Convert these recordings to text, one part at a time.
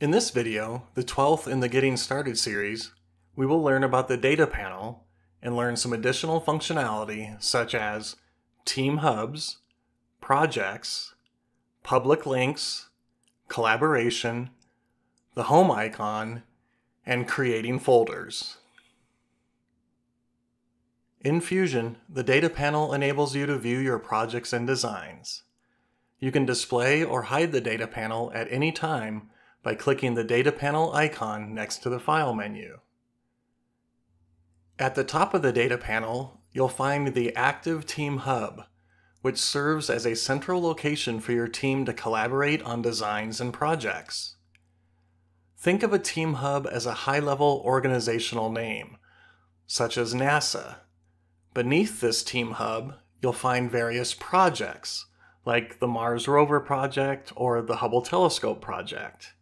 In this video, the 12th in the Getting Started series, we will learn about the data panel and learn some additional functionality such as team hubs, projects, public links, collaboration, the home icon, and creating folders. In Fusion, the data panel enables you to view your projects and designs. You can display or hide the data panel at any time by clicking the data panel icon next to the file menu. At the top of the data panel, you'll find the Active Team Hub, which serves as a central location for your team to collaborate on designs and projects. Think of a team hub as a high level organizational name, such as NASA. Beneath this team hub, you'll find various projects, like the Mars Rover project or the Hubble Telescope project.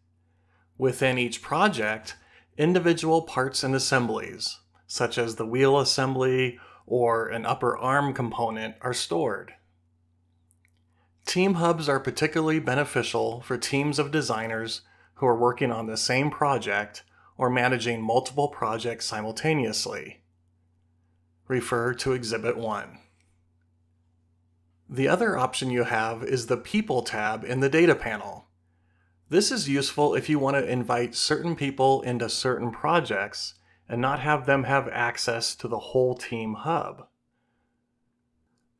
Within each project, individual parts and assemblies, such as the wheel assembly or an upper arm component, are stored. Team hubs are particularly beneficial for teams of designers who are working on the same project or managing multiple projects simultaneously. Refer to Exhibit 1. The other option you have is the People tab in the Data panel. This is useful if you want to invite certain people into certain projects and not have them have access to the whole team hub.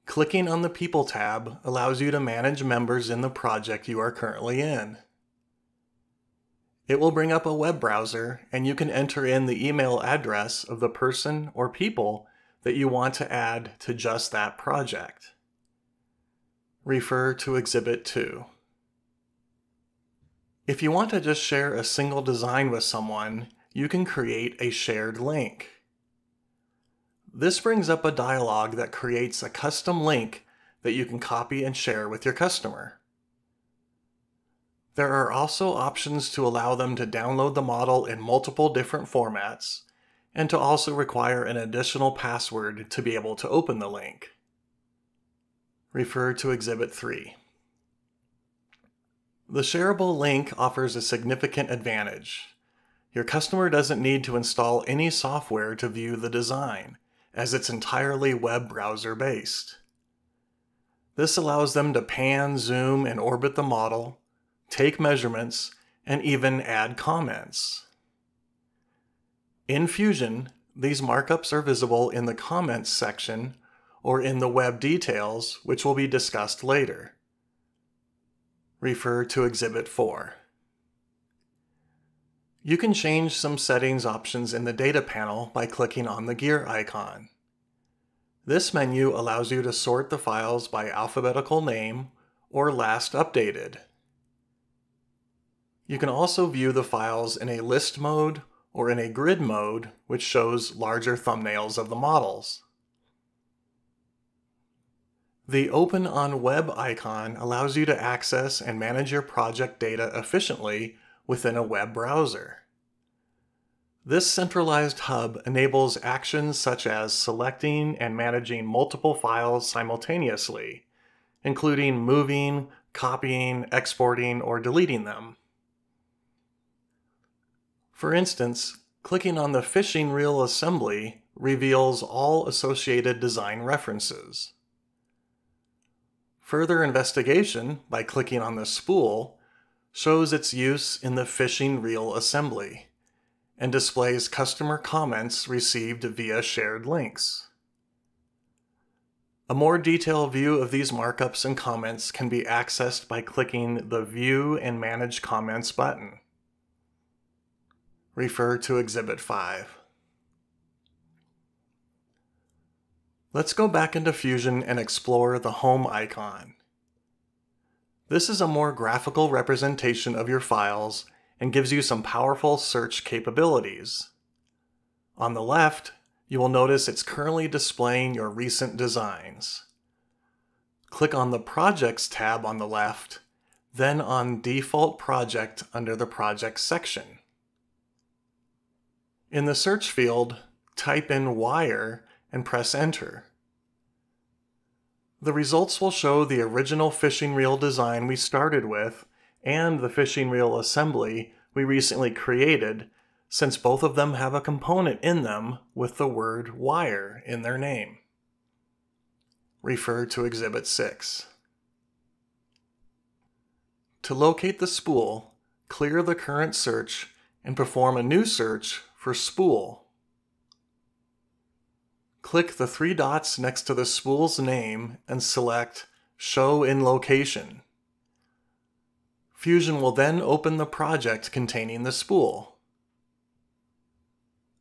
Clicking on the People tab allows you to manage members in the project you are currently in. It will bring up a web browser and you can enter in the email address of the person or people that you want to add to just that project. Refer to Exhibit 2. If you want to just share a single design with someone, you can create a shared link. This brings up a dialog that creates a custom link that you can copy and share with your customer. There are also options to allow them to download the model in multiple different formats, and to also require an additional password to be able to open the link. Refer to Exhibit 3. The shareable link offers a significant advantage. Your customer doesn't need to install any software to view the design, as it's entirely web browser based. This allows them to pan, zoom, and orbit the model, take measurements, and even add comments. In Fusion, these markups are visible in the Comments section or in the Web Details, which will be discussed later. Refer to Exhibit 4. You can change some settings options in the data panel by clicking on the gear icon. This menu allows you to sort the files by alphabetical name or last updated. You can also view the files in a list mode or in a grid mode, which shows larger thumbnails of the models. The Open on Web icon allows you to access and manage your project data efficiently within a web browser. This centralized hub enables actions such as selecting and managing multiple files simultaneously, including moving, copying, exporting, or deleting them. For instance, clicking on the fishing reel assembly reveals all associated design references. Further investigation, by clicking on the spool, shows its use in the fishing reel assembly and displays customer comments received via shared links. A more detailed view of these markups and comments can be accessed by clicking the View and Manage Comments button refer to Exhibit 5. Let's go back into Fusion and explore the Home icon. This is a more graphical representation of your files and gives you some powerful search capabilities. On the left, you will notice it's currently displaying your recent designs. Click on the Projects tab on the left, then on Default Project under the Projects section. In the search field, type in wire and press enter. The results will show the original fishing reel design we started with and the fishing reel assembly we recently created since both of them have a component in them with the word wire in their name. Refer to Exhibit 6. To locate the spool, clear the current search and perform a new search for spool. Click the three dots next to the spool's name and select Show in Location. Fusion will then open the project containing the spool.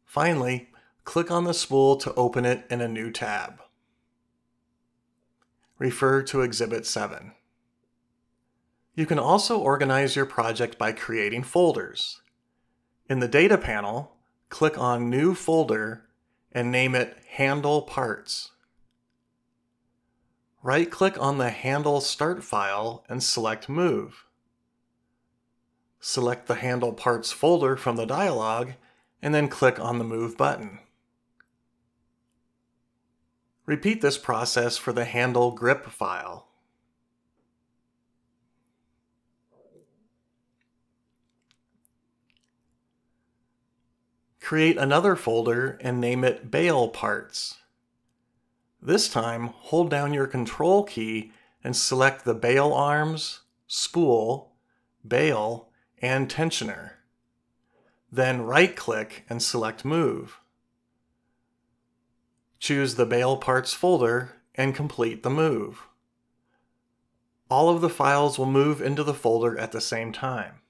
Finally, click on the spool to open it in a new tab. Refer to Exhibit 7. You can also organize your project by creating folders. In the Data panel, click on New Folder and name it Handle Parts. Right-click on the Handle Start file and select Move. Select the Handle Parts folder from the dialog and then click on the Move button. Repeat this process for the handle grip file. Create another folder and name it Bail Parts. This time, hold down your Control key and select the bail arms, spool, bail, and tensioner. Then right-click and select Move. Choose the Bail Parts folder and complete the move. All of the files will move into the folder at the same time.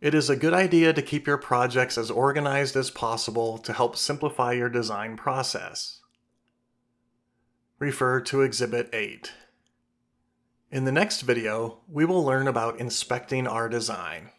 It is a good idea to keep your projects as organized as possible to help simplify your design process. Refer to Exhibit 8. In the next video, we will learn about inspecting our design.